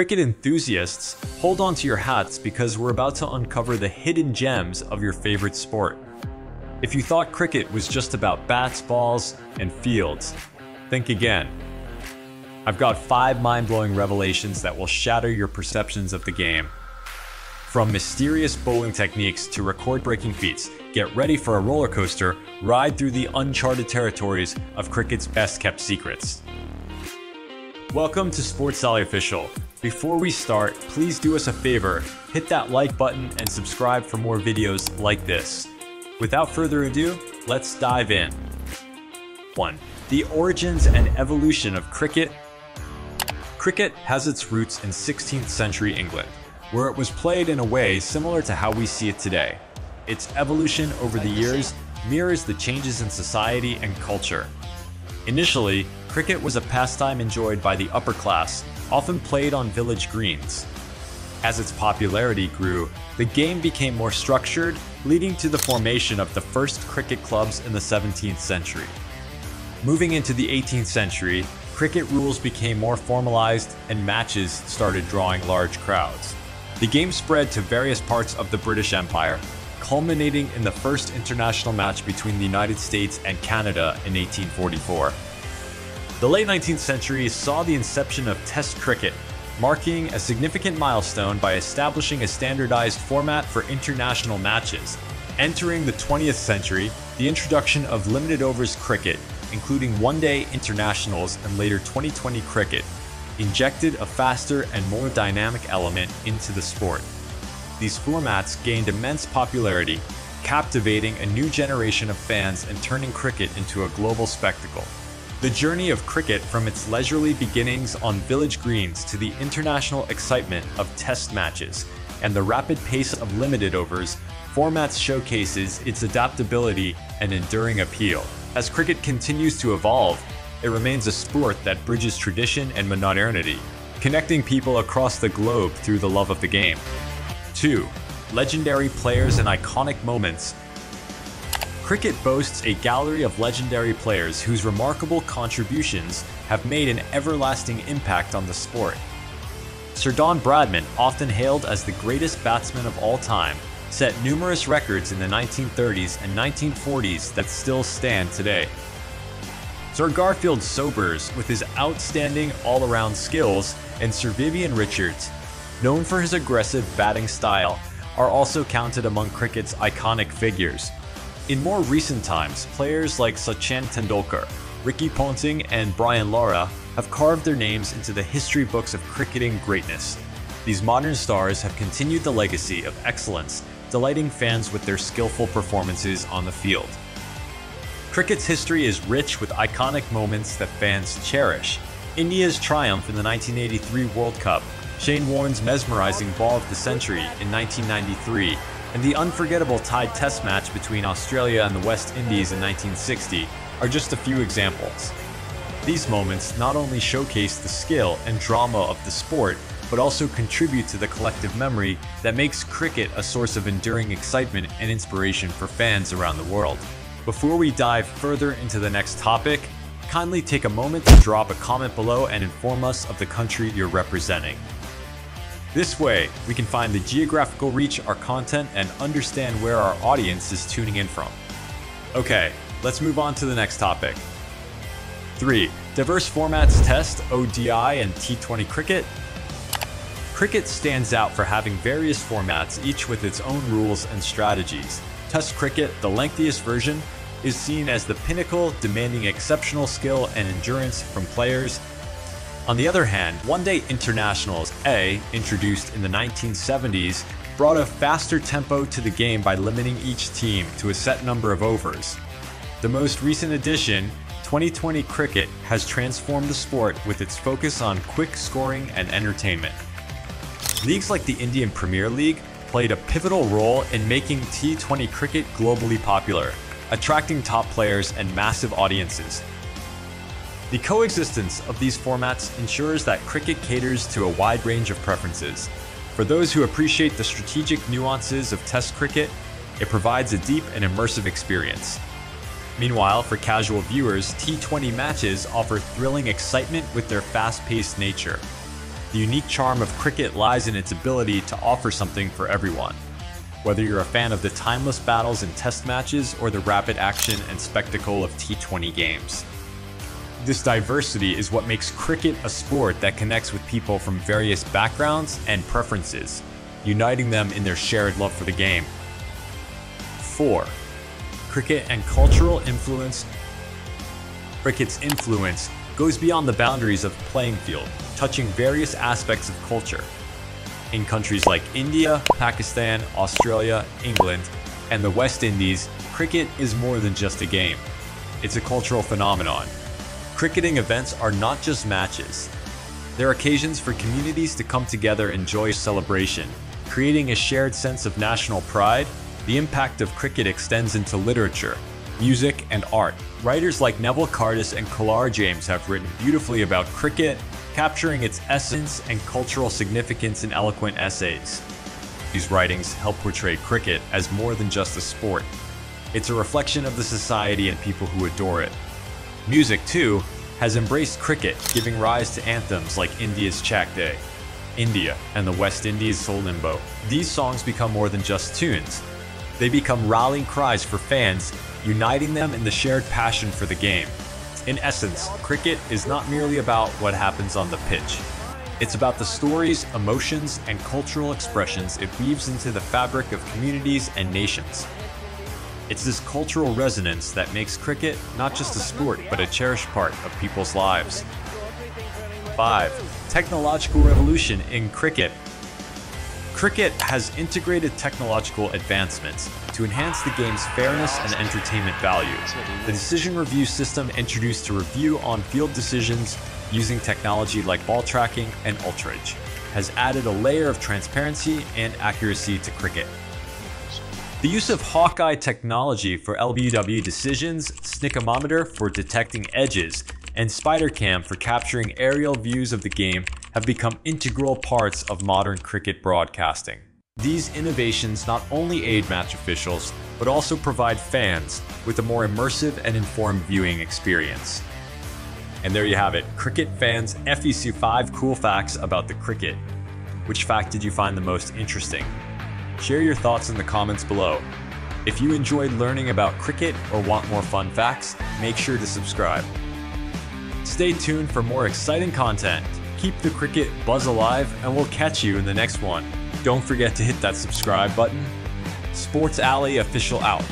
Cricket enthusiasts, hold on to your hats because we're about to uncover the hidden gems of your favorite sport. If you thought cricket was just about bats, balls, and fields, think again. I've got five mind blowing revelations that will shatter your perceptions of the game. From mysterious bowling techniques to record breaking feats, get ready for a roller coaster ride through the uncharted territories of cricket's best kept secrets. Welcome to Sports Alley Official. Before we start, please do us a favor hit that like button and subscribe for more videos like this. Without further ado, let's dive in. 1. The origins and evolution of cricket. Cricket has its roots in 16th century England, where it was played in a way similar to how we see it today. Its evolution over the years mirrors the changes in society and culture. Initially, cricket was a pastime enjoyed by the upper class, often played on village greens. As its popularity grew, the game became more structured, leading to the formation of the first cricket clubs in the 17th century. Moving into the 18th century, cricket rules became more formalized and matches started drawing large crowds. The game spread to various parts of the British Empire, culminating in the first international match between the United States and Canada in 1844. The late 19th century saw the inception of Test cricket, marking a significant milestone by establishing a standardized format for international matches. Entering the 20th century, the introduction of limited overs cricket, including one day internationals and later 2020 cricket, injected a faster and more dynamic element into the sport. These formats gained immense popularity, captivating a new generation of fans and turning cricket into a global spectacle. The journey of cricket from its leisurely beginnings on village greens to the international excitement of test matches and the rapid pace of limited overs formats showcases its adaptability and enduring appeal. As cricket continues to evolve, it remains a sport that bridges tradition and modernity, connecting people across the globe through the love of the game. 2. Legendary players and iconic moments Cricket boasts a gallery of legendary players whose remarkable contributions have made an everlasting impact on the sport. Sir Don Bradman, often hailed as the greatest batsman of all time, set numerous records in the 1930s and 1940s that still stand today. Sir Garfield Sobers, with his outstanding all around skills, and Sir Vivian Richards, known for his aggressive batting style, are also counted among cricket's iconic figures. In more recent times, players like Sachin Tendulkar, Ricky Ponting, and Brian Lara have carved their names into the history books of cricketing greatness. These modern stars have continued the legacy of excellence, delighting fans with their skillful performances on the field. Cricket's history is rich with iconic moments that fans cherish. India's triumph in the 1983 World Cup, Shane Warne's mesmerizing ball of the century in 1993, and the unforgettable tied test match between Australia and the West Indies in 1960 are just a few examples. These moments not only showcase the skill and drama of the sport, but also contribute to the collective memory that makes cricket a source of enduring excitement and inspiration for fans around the world. Before we dive further into the next topic, kindly take a moment to drop a comment below and inform us of the country you're representing. This way, we can find the geographical reach our content and understand where our audience is tuning in from. Okay, let's move on to the next topic. 3. Diverse Formats Test, ODI, and T20 Cricket. Cricket stands out for having various formats, each with its own rules and strategies. Test cricket, the lengthiest version, is seen as the pinnacle, demanding exceptional skill and endurance from players on the other hand, One Day Internationals A, introduced in the 1970s, brought a faster tempo to the game by limiting each team to a set number of overs. The most recent addition, 2020 Cricket, has transformed the sport with its focus on quick scoring and entertainment. Leagues like the Indian Premier League played a pivotal role in making T20 cricket globally popular, attracting top players and massive audiences, the coexistence of these formats ensures that cricket caters to a wide range of preferences. For those who appreciate the strategic nuances of Test cricket, it provides a deep and immersive experience. Meanwhile, for casual viewers, T20 matches offer thrilling excitement with their fast paced nature. The unique charm of cricket lies in its ability to offer something for everyone. Whether you're a fan of the timeless battles in test matches or the rapid action and spectacle of T20 games. This diversity is what makes cricket a sport that connects with people from various backgrounds and preferences, uniting them in their shared love for the game. 4. Cricket and cultural influence. Cricket's influence goes beyond the boundaries of the playing field, touching various aspects of culture. In countries like India, Pakistan, Australia, England, and the West Indies, cricket is more than just a game. It's a cultural phenomenon. Cricketing events are not just matches. They're occasions for communities to come together and celebration, creating a shared sense of national pride. The impact of cricket extends into literature, music, and art. Writers like Neville Cardus and C.L.R. James have written beautifully about cricket, capturing its essence and cultural significance in eloquent essays. These writings help portray cricket as more than just a sport. It's a reflection of the society and people who adore it. Music, too, has embraced cricket, giving rise to anthems like India's Chak De, India, and the West Indies' Soul Limbo. These songs become more than just tunes. They become rallying cries for fans, uniting them in the shared passion for the game. In essence, cricket is not merely about what happens on the pitch. It's about the stories, emotions, and cultural expressions it weaves into the fabric of communities and nations. It's this cultural resonance that makes cricket not just a sport, but a cherished part of people's lives. 5. Technological revolution in cricket Cricket has integrated technological advancements to enhance the game's fairness and entertainment value. The decision review system introduced to review on-field decisions using technology like ball tracking and UltraEdge has added a layer of transparency and accuracy to cricket. The use of Hawkeye technology for LBW decisions, Snickometer for detecting edges, and SpiderCam for capturing aerial views of the game have become integral parts of modern cricket broadcasting. These innovations not only aid match officials, but also provide fans with a more immersive and informed viewing experience. And there you have it, cricket fans FEC 5 cool facts about the cricket. Which fact did you find the most interesting? Share your thoughts in the comments below. If you enjoyed learning about cricket or want more fun facts, make sure to subscribe. Stay tuned for more exciting content keep the cricket buzz alive, and we'll catch you in the next one. Don't forget to hit that subscribe button. Sports Alley official out.